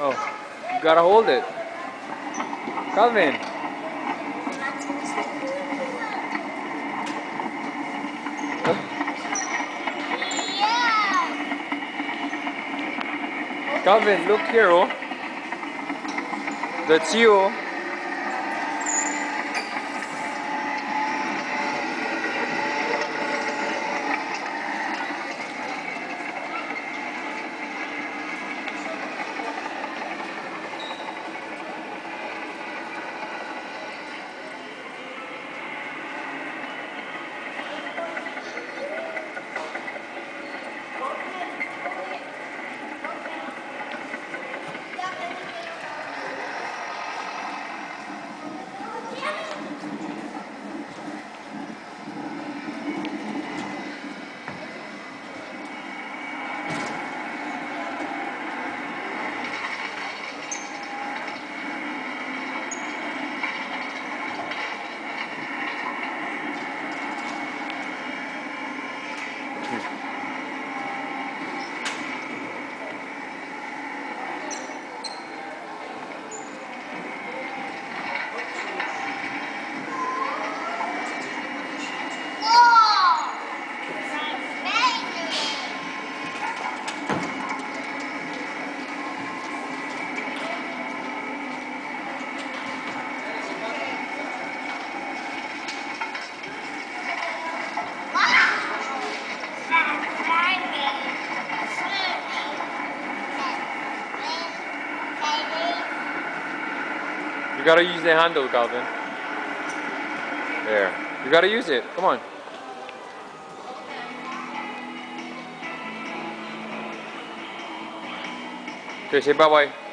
Oh, you gotta hold it. Calvin. Calvin, look here, oh. That's you. oh. You gotta use the handle, Calvin. There. You gotta use it. Come on. Okay, say bye bye.